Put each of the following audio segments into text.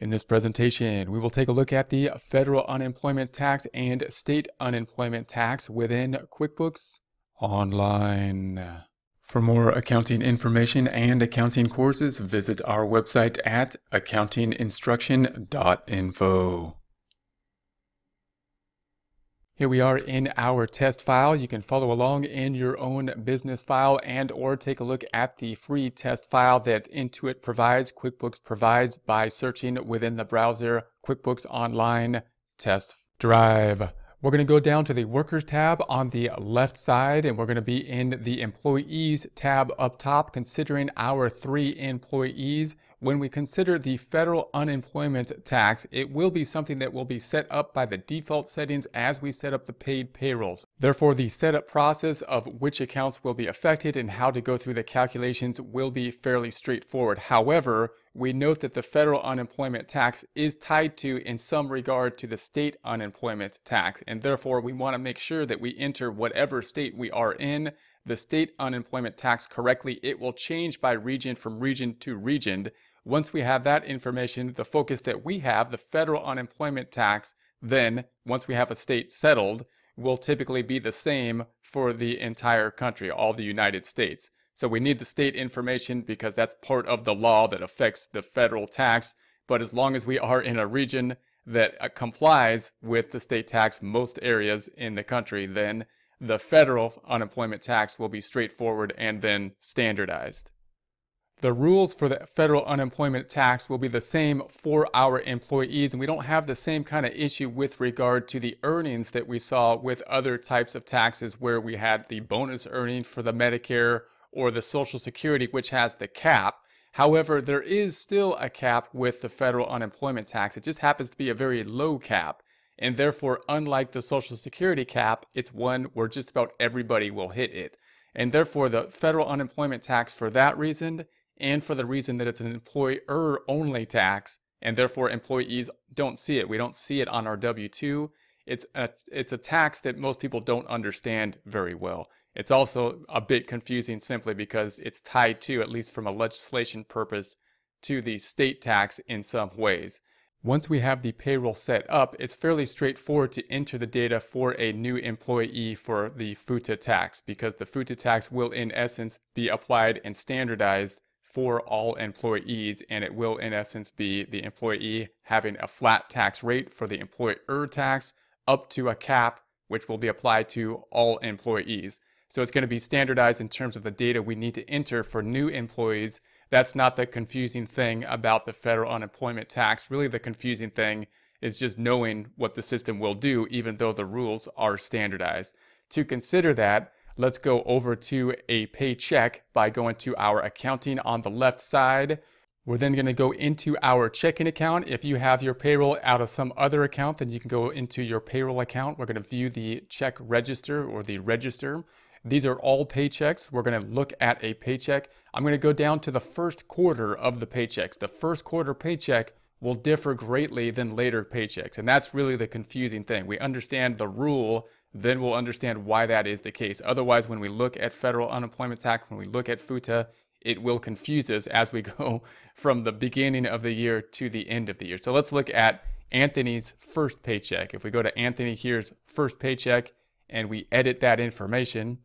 In this presentation, we will take a look at the federal unemployment tax and state unemployment tax within QuickBooks Online. For more accounting information and accounting courses, visit our website at accountinginstruction.info. Here we are in our test file. You can follow along in your own business file and or take a look at the free test file that Intuit provides, QuickBooks provides by searching within the browser QuickBooks Online Test Drive. We're going to go down to the Workers tab on the left side and we're going to be in the Employees tab up top considering our three employees. When we consider the federal unemployment tax, it will be something that will be set up by the default settings as we set up the paid payrolls. Therefore, the setup process of which accounts will be affected and how to go through the calculations will be fairly straightforward. However, we note that the federal unemployment tax is tied to, in some regard, to the state unemployment tax, and therefore we want to make sure that we enter whatever state we are in the state unemployment tax correctly. It will change by region from region to region. Once we have that information, the focus that we have, the federal unemployment tax, then once we have a state settled, will typically be the same for the entire country, all the United States. So we need the state information because that's part of the law that affects the federal tax. But as long as we are in a region that uh, complies with the state tax most areas in the country, then the federal unemployment tax will be straightforward and then standardized. The rules for the federal unemployment tax will be the same for our employees, and we don't have the same kind of issue with regard to the earnings that we saw with other types of taxes where we had the bonus earnings for the Medicare or the Social Security, which has the cap. However, there is still a cap with the federal unemployment tax. It just happens to be a very low cap. And therefore, unlike the Social Security cap, it's one where just about everybody will hit it. And therefore, the federal unemployment tax for that reason and for the reason that it's an employer only tax and therefore employees don't see it. We don't see it on our W-2. It's a, it's a tax that most people don't understand very well. It's also a bit confusing simply because it's tied to, at least from a legislation purpose, to the state tax in some ways. Once we have the payroll set up, it's fairly straightforward to enter the data for a new employee for the FUTA tax because the FUTA tax will in essence be applied and standardized for all employees, and it will in essence be the employee having a flat tax rate for the employer tax up to a cap, which will be applied to all employees. So it's going to be standardized in terms of the data we need to enter for new employees. That's not the confusing thing about the federal unemployment tax. Really, the confusing thing is just knowing what the system will do, even though the rules are standardized. To consider that, Let's go over to a paycheck by going to our accounting on the left side. We're then going to go into our checking account. If you have your payroll out of some other account, then you can go into your payroll account. We're going to view the check register or the register. These are all paychecks. We're going to look at a paycheck. I'm going to go down to the first quarter of the paychecks. The first quarter paycheck will differ greatly than later paychecks. And that's really the confusing thing. We understand the rule then we'll understand why that is the case. Otherwise, when we look at federal unemployment tax, when we look at FUTA, it will confuse us as we go from the beginning of the year to the end of the year. So let's look at Anthony's first paycheck. If we go to Anthony here's first paycheck and we edit that information,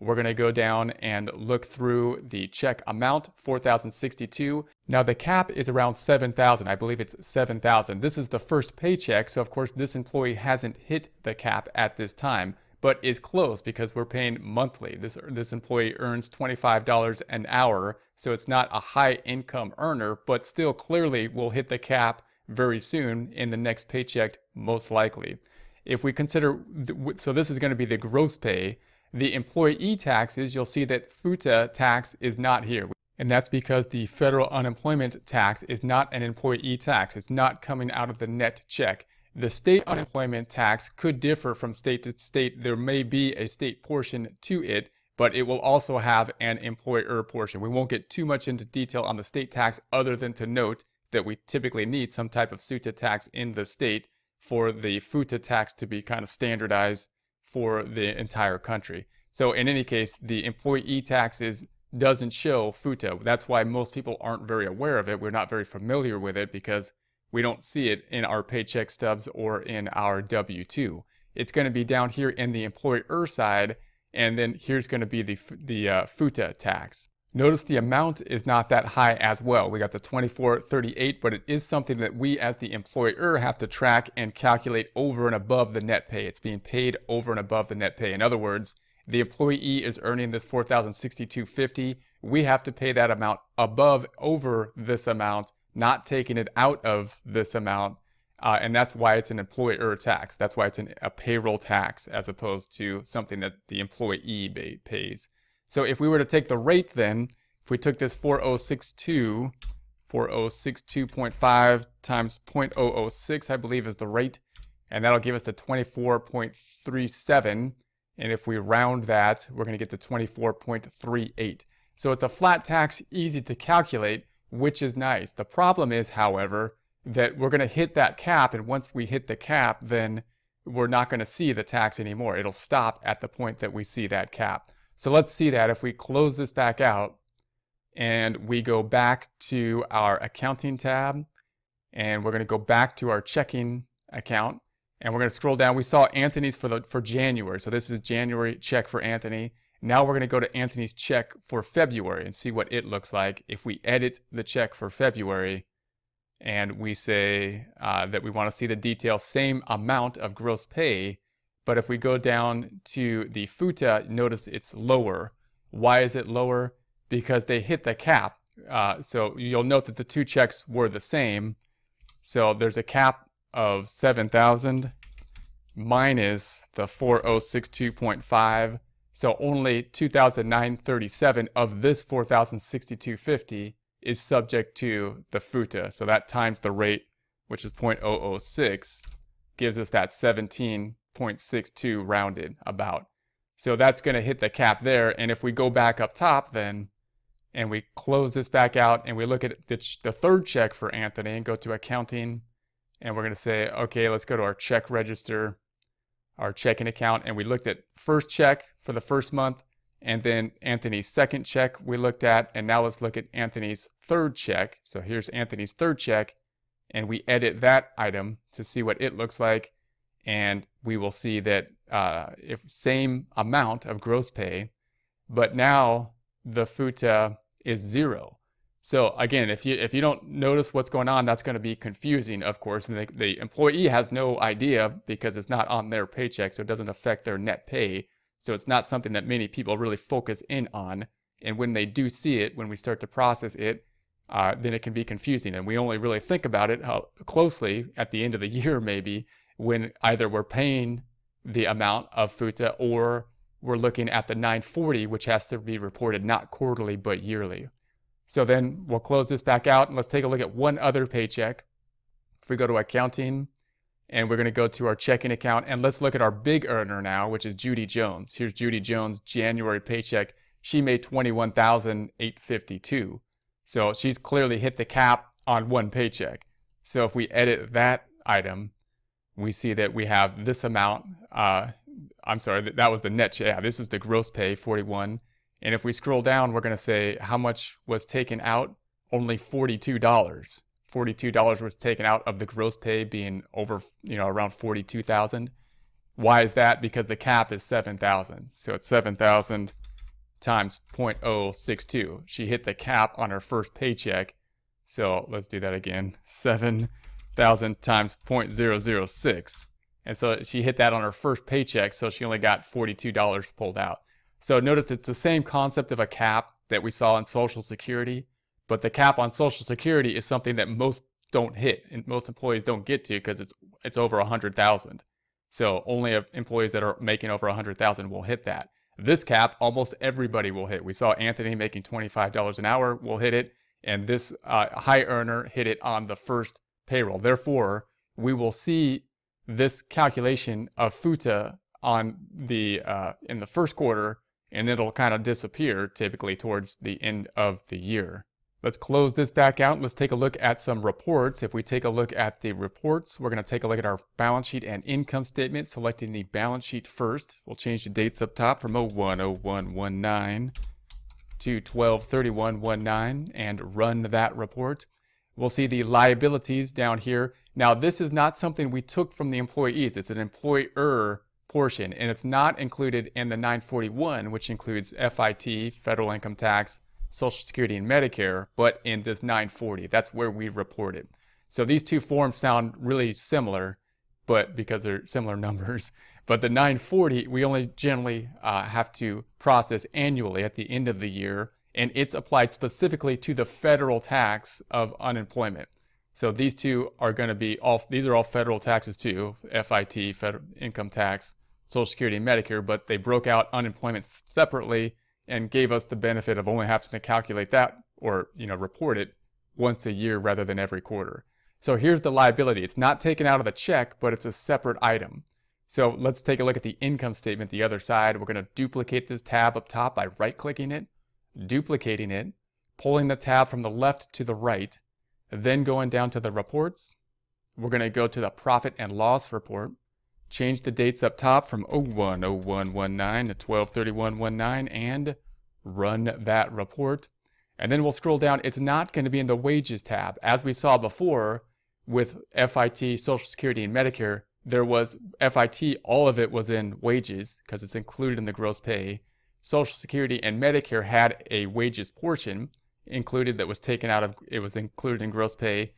we're going to go down and look through the check amount, 4,062. Now the cap is around 7,000. I believe it's 7,000. This is the first paycheck, so of course this employee hasn't hit the cap at this time, but is close because we're paying monthly. This, this employee earns $25 an hour, so it's not a high income earner, but still clearly will hit the cap very soon in the next paycheck, most likely. If we consider, so this is going to be the gross pay, the employee taxes, you'll see that FUTA tax is not here. And that's because the federal unemployment tax is not an employee tax. It's not coming out of the net check. The state unemployment tax could differ from state to state. There may be a state portion to it, but it will also have an employer portion. We won't get too much into detail on the state tax other than to note that we typically need some type of SUTA tax in the state for the FUTA tax to be kind of standardized for the entire country. So in any case, the employee taxes doesn't show FUTA. That's why most people aren't very aware of it. We're not very familiar with it because we don't see it in our paycheck stubs or in our W-2. It's going to be down here in the employer side, and then here's going to be the, the uh, FUTA tax. Notice the amount is not that high as well. We got the 2438, but it is something that we as the employer have to track and calculate over and above the net pay. It's being paid over and above the net pay. In other words, the employee is earning this 4062.50. We have to pay that amount above over this amount, not taking it out of this amount. Uh, and that's why it's an employer tax. That's why it's an, a payroll tax as opposed to something that the employee pays. So if we were to take the rate then, if we took this 4062, 4062.5 times 0.006, I believe is the rate, and that'll give us the 24.37. And if we round that, we're going to get to 24.38. So it's a flat tax, easy to calculate, which is nice. The problem is, however, that we're going to hit that cap, and once we hit the cap, then we're not going to see the tax anymore. It'll stop at the point that we see that cap. So let's see that if we close this back out and we go back to our accounting tab and we're going to go back to our checking account and we're going to scroll down. We saw Anthony's for the for January. So this is January check for Anthony. Now we're going to go to Anthony's check for February and see what it looks like if we edit the check for February and we say uh, that we want to see the detail same amount of gross pay but if we go down to the FUTA, notice it's lower. Why is it lower? Because they hit the cap. Uh, so you'll note that the two checks were the same. So there's a cap of 7,000 minus the 4062.5. So only 2,937 of this 4,062.50 is subject to the FUTA. So that times the rate, which is 0.006, gives us that 17.62 rounded about. So that's going to hit the cap there. And if we go back up top then, and we close this back out and we look at the, the third check for Anthony and go to accounting, and we're going to say, okay, let's go to our check register, our checking account, and we looked at first check for the first month, and then Anthony's second check we looked at, and now let's look at Anthony's third check. So here's Anthony's third check, and we edit that item to see what it looks like and we will see that uh, if same amount of gross pay, but now the FUTA is zero. So again, if you if you don't notice what's going on, that's going to be confusing, of course. And the, the employee has no idea because it's not on their paycheck, so it doesn't affect their net pay. So it's not something that many people really focus in on. And when they do see it, when we start to process it, uh, then it can be confusing. And we only really think about it how closely at the end of the year, maybe, when either we're paying the amount of FUTA or we're looking at the 940, which has to be reported not quarterly but yearly. So then we'll close this back out and let's take a look at one other paycheck. If we go to accounting and we're going to go to our checking account and let's look at our big earner now, which is Judy Jones. Here's Judy Jones' January paycheck. She made 21,852. So she's clearly hit the cap on one paycheck. So if we edit that item, we see that we have this amount. Uh, I'm sorry, that was the net. Yeah, this is the gross pay, 41. And if we scroll down, we're going to say how much was taken out? Only $42. $42 was taken out of the gross pay being over, you know, around 42,000. Why is that? Because the cap is 7,000. So it's 7,000 times 0.062. She hit the cap on her first paycheck. So let's do that again. 7 thousand times 0.006. And so she hit that on her first paycheck, so she only got $42 pulled out. So notice it's the same concept of a cap that we saw in Social Security, but the cap on Social Security is something that most don't hit and most employees don't get to because it's it's over 100,000. So only employees that are making over 100,000 will hit that. This cap, almost everybody will hit. We saw Anthony making $25 an hour will hit it, and this uh, high earner hit it on the first payroll. Therefore, we will see this calculation of FUTA on the uh, in the first quarter, and it'll kind of disappear typically towards the end of the year. Let's close this back out. Let's take a look at some reports. If we take a look at the reports, we're going to take a look at our balance sheet and income statement, selecting the balance sheet first. We'll change the dates up top from 010119 to 123119 and run that report. we'll see the liabilities down here. Now, this is not something we took from the employees. It's an employer portion, and it's not included in the 941, which includes FIT, federal income tax, Social Security, and Medicare, but in this 940. That's where we report it. So these two forms sound really similar, but because they're similar numbers. But the 940, we only generally uh, have to process annually at the end of the year, and it's applied specifically to the federal tax of unemployment. So these two are going to be all, these are all federal taxes too, FIT, federal income tax, Social Security, and Medicare, but they broke out unemployment separately and gave us the benefit of only having to calculate that or, you know, report it once a year rather than every quarter. So here's the liability. It's not taken out of the check, but it's a separate item. So let's take a look at the income statement, the other side. We're going to duplicate this tab up top by right-clicking it, duplicating it, pulling the tab from the left to the right, then going down to the reports. We're going to go to the profit and loss report, change the dates up top from 010119 to 123119 and run that report. And then we'll scroll down. It's not going to be in the wages tab. As we saw before, with FIT, Social Security, and Medicare, there was FIT, all of it was in wages because it's included in the gross pay. Social Security and Medicare had a wages portion included that was taken out of, it was included in gross pay.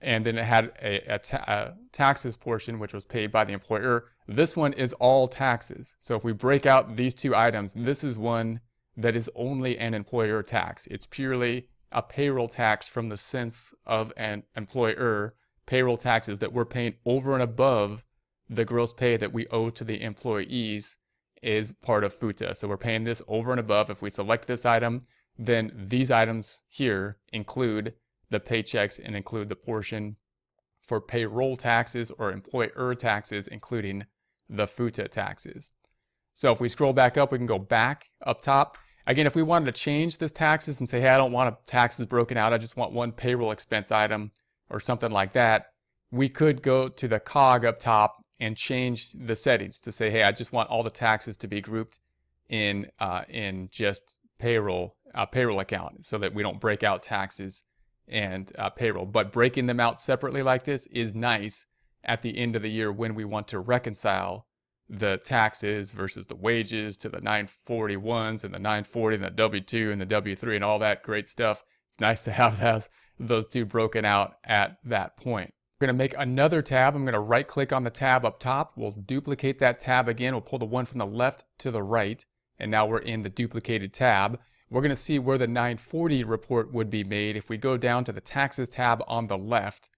And then it had a, a, ta a taxes portion, which was paid by the employer. This one is all taxes. So if we break out these two items, this is one that is only an employer tax. It's purely a payroll tax from the sense of an employer, payroll taxes that we're paying over and above the gross pay that we owe to the employees is part of FUTA. So we're paying this over and above. If we select this item, then these items here include the paychecks and include the portion for payroll taxes or employer taxes, including the FUTA taxes. So if we scroll back up, we can go back up top Again, if we wanted to change this taxes and say, hey, I don't want taxes broken out, I just want one payroll expense item or something like that, we could go to the cog up top and change the settings to say, hey, I just want all the taxes to be grouped in uh, in just payroll uh, payroll account so that we don't break out taxes and uh, payroll. But breaking them out separately like this is nice at the end of the year when we want to reconcile the taxes versus the wages to the 941s and the 940 and the W2 and the W3 and all that great stuff. It's nice to have those, those two broken out at that point. We're going to make another tab. I'm going to right click on the tab up top. We'll duplicate that tab again. We'll pull the one from the left to the right. And now we're in the duplicated tab. We're going to see where the 940 report would be made if we go down to the taxes tab on the left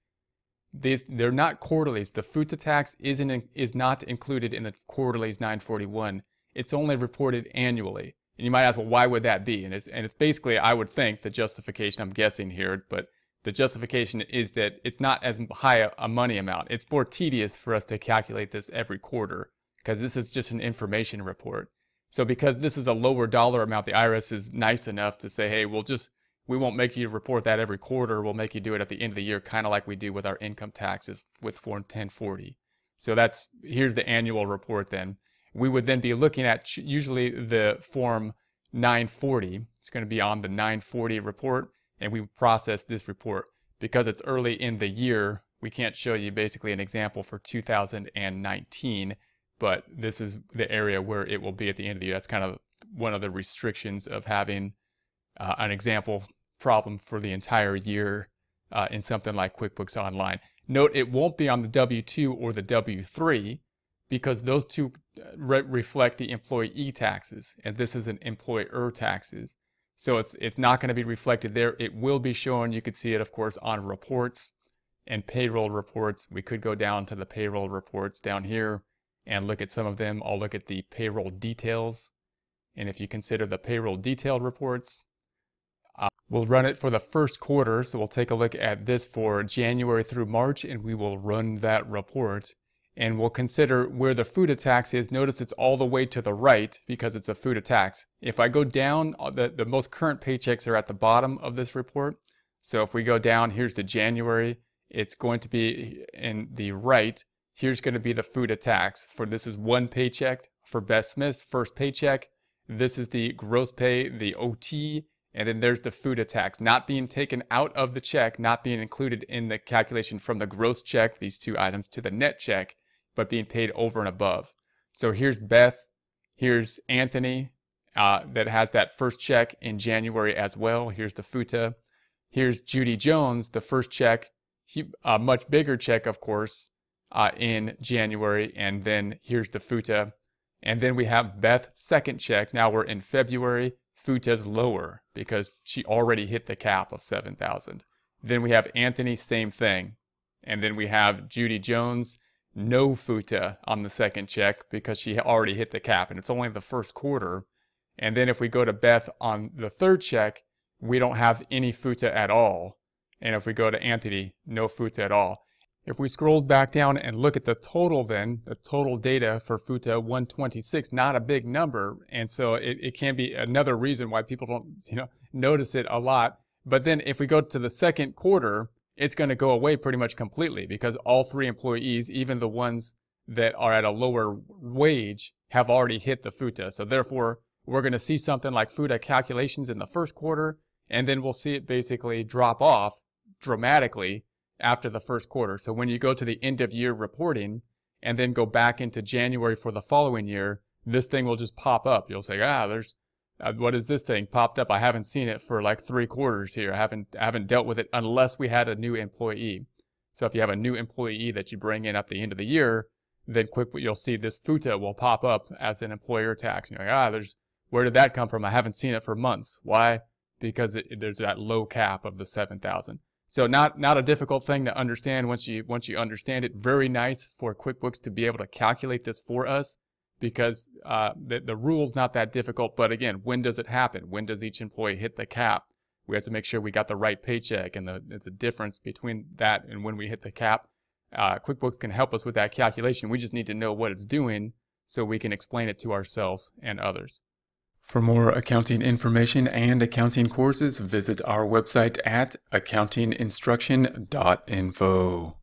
these they're not quarterlies. The FUTA tax isn't is not included in the quarterlies 941. It's only reported annually. And you might ask, well, why would that be? And it's and it's basically, I would think, the justification. I'm guessing here, but the justification is that it's not as high a, a money amount. It's more tedious for us to calculate this every quarter because this is just an information report. So because this is a lower dollar amount, the IRS is nice enough to say, hey, we'll just we won't make you report that every quarter. We'll make you do it at the end of the year, kind of like we do with our income taxes with Form 1040. So that's here's the annual report then. We would then be looking at usually the Form 940. It's going to be on the 940 report, and we process this report. Because it's early in the year, we can't show you basically an example for 2019, but this is the area where it will be at the end of the year. That's kind of one of the restrictions of having uh, an example problem for the entire year uh, in something like QuickBooks Online. Note it won't be on the W-2 or the W-3 because those two uh, re reflect the employee taxes and this is an employer taxes. So it's, it's not going to be reflected there. It will be shown. You could see it, of course, on reports and payroll reports. We could go down to the payroll reports down here and look at some of them. I'll look at the payroll details. And if you consider the payroll detailed reports, uh, we'll run it for the first quarter, so we'll take a look at this for January through March, and we will run that report. And we'll consider where the FUTA tax is. Notice it's all the way to the right because it's a FUTA tax. If I go down, uh, the, the most current paychecks are at the bottom of this report. So if we go down, here's the January. It's going to be in the right. Here's going to be the FUTA tax. For this is one paycheck for Beth Smith's first paycheck. This is the gross pay, the OT, And then there's the FUTA tax, not being taken out of the check, not being included in the calculation from the gross check, these two items, to the net check, but being paid over and above. So here's Beth, here's Anthony uh, that has that first check in January as well. Here's the FUTA. Here's Judy Jones, the first check, a much bigger check, of course, uh, in January. And then here's the FUTA. And then we have Beth, second check. Now we're in February. FUTA's lower because she already hit the cap of 7,000. Then we have Anthony, same thing. And then we have Judy Jones, no FUTA on the second check because she already hit the cap and it's only the first quarter. And then if we go to Beth on the third check, we don't have any FUTA at all. And if we go to Anthony, no FUTA at all. If we scroll back down and look at the total then, the total data for FUTA 126, not a big number. And so it, it can be another reason why people don't you know, notice it a lot. But then if we go to the second quarter, it's going to go away pretty much completely because all three employees, even the ones that are at a lower wage, have already hit the FUTA. So therefore, we're going to see something like FUTA calculations in the first quarter, and then we'll see it basically drop off dramatically after the first quarter. So when you go to the end of year reporting and then go back into January for the following year, this thing will just pop up. You'll say, ah, there's, uh, what is this thing popped up? I haven't seen it for like three quarters here. I haven't, I haven't dealt with it unless we had a new employee. So if you have a new employee that you bring in at the end of the year, then quick, you'll see this FUTA will pop up as an employer tax. And you're like, ah, there's, where did that come from? I haven't seen it for months. Why? Because it, there's that low cap of the 7,000. So not not a difficult thing to understand once you once you understand it. Very nice for QuickBooks to be able to calculate this for us because uh, the, the rule's not that difficult. But again, when does it happen? When does each employee hit the cap? We have to make sure we got the right paycheck and the, the difference between that and when we hit the cap. Uh, QuickBooks can help us with that calculation. We just need to know what it's doing so we can explain it to ourselves and others. For more accounting information and accounting courses, visit our website at accountinginstruction.info.